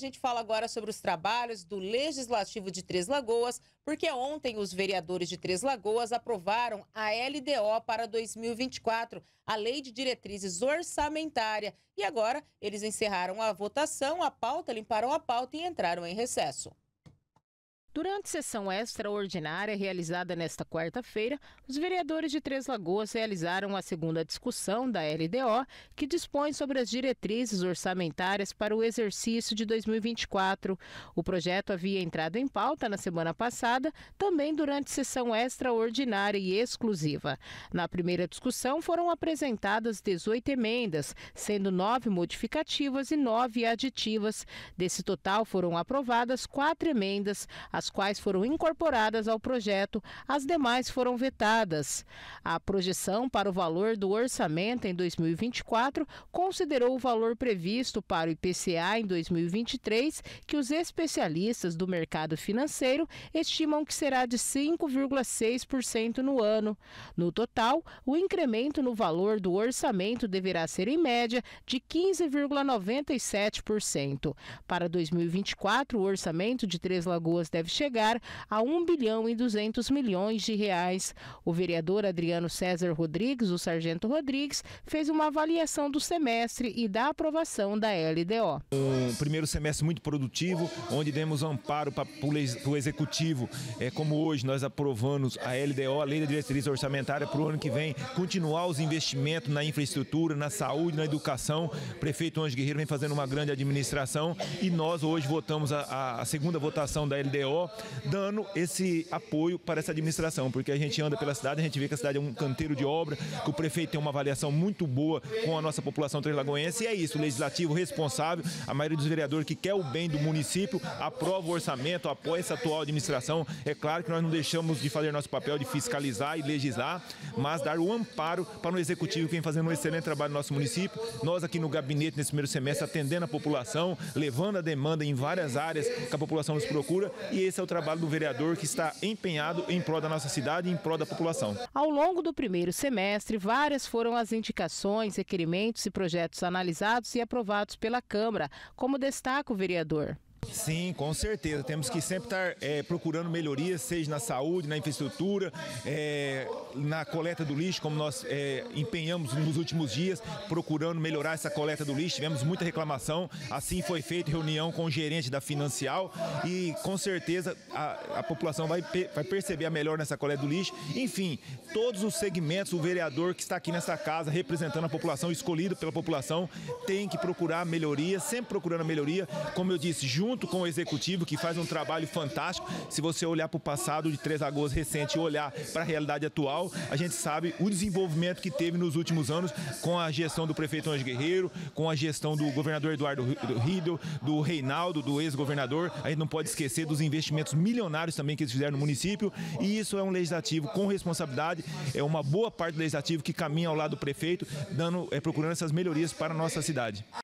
a gente fala agora sobre os trabalhos do Legislativo de Três Lagoas, porque ontem os vereadores de Três Lagoas aprovaram a LDO para 2024, a Lei de Diretrizes Orçamentária. E agora eles encerraram a votação, a pauta, limparam a pauta e entraram em recesso. Durante sessão extraordinária realizada nesta quarta-feira, os vereadores de Três Lagoas realizaram a segunda discussão da LDO, que dispõe sobre as diretrizes orçamentárias para o exercício de 2024. O projeto havia entrado em pauta na semana passada, também durante sessão extraordinária e exclusiva. Na primeira discussão foram apresentadas 18 emendas, sendo nove modificativas e nove aditivas. Desse total foram aprovadas quatro emendas as quais foram incorporadas ao projeto, as demais foram vetadas. A projeção para o valor do orçamento em 2024 considerou o valor previsto para o IPCA em 2023, que os especialistas do mercado financeiro estimam que será de 5,6% no ano. No total, o incremento no valor do orçamento deverá ser, em média, de 15,97%. Para 2024, o orçamento de Três Lagoas deve chegar a 1 bilhão e 200 milhões de reais. O vereador Adriano César Rodrigues, o Sargento Rodrigues, fez uma avaliação do semestre e da aprovação da LDO. Um primeiro semestre muito produtivo, onde demos amparo para o executivo, é, como hoje nós aprovamos a LDO, a Lei da Diretriz Orçamentária, para o ano que vem, continuar os investimentos na infraestrutura, na saúde, na educação. O prefeito Anjo Guerreiro vem fazendo uma grande administração e nós hoje votamos a, a segunda votação da LDO dando esse apoio para essa administração, porque a gente anda pela cidade, a gente vê que a cidade é um canteiro de obra, que o prefeito tem uma avaliação muito boa com a nossa população trelagoense, e é isso, o legislativo responsável, a maioria dos vereadores que quer o bem do município, aprova o orçamento, apoia essa atual administração. É claro que nós não deixamos de fazer nosso papel de fiscalizar e legislar, mas dar o amparo para o executivo que vem fazendo um excelente trabalho no nosso município. Nós aqui no gabinete, nesse primeiro semestre, atendendo a população, levando a demanda em várias áreas que a população nos procura, e esse é o trabalho do vereador que está empenhado em prol da nossa cidade e em prol da população. Ao longo do primeiro semestre, várias foram as indicações, requerimentos e projetos analisados e aprovados pela Câmara, como destaca o vereador. Sim, com certeza. Temos que sempre estar é, procurando melhorias, seja na saúde, na infraestrutura, é, na coleta do lixo, como nós é, empenhamos nos últimos dias, procurando melhorar essa coleta do lixo. Tivemos muita reclamação, assim foi feita reunião com o gerente da Financial e com certeza a, a população vai, vai perceber a melhor nessa coleta do lixo. Enfim, todos os segmentos, o vereador que está aqui nessa casa representando a população, escolhido pela população, tem que procurar melhoria, sempre procurando a melhoria, como eu disse, junto junto com o executivo que faz um trabalho fantástico. Se você olhar para o passado de Três Lagoas recente e olhar para a realidade atual, a gente sabe o desenvolvimento que teve nos últimos anos com a gestão do prefeito Anjo Guerreiro, com a gestão do governador Eduardo Riedel, do Reinaldo, do ex-governador. A gente não pode esquecer dos investimentos milionários também que eles fizeram no município. E isso é um legislativo com responsabilidade, é uma boa parte do legislativo que caminha ao lado do prefeito, dando, é, procurando essas melhorias para a nossa cidade.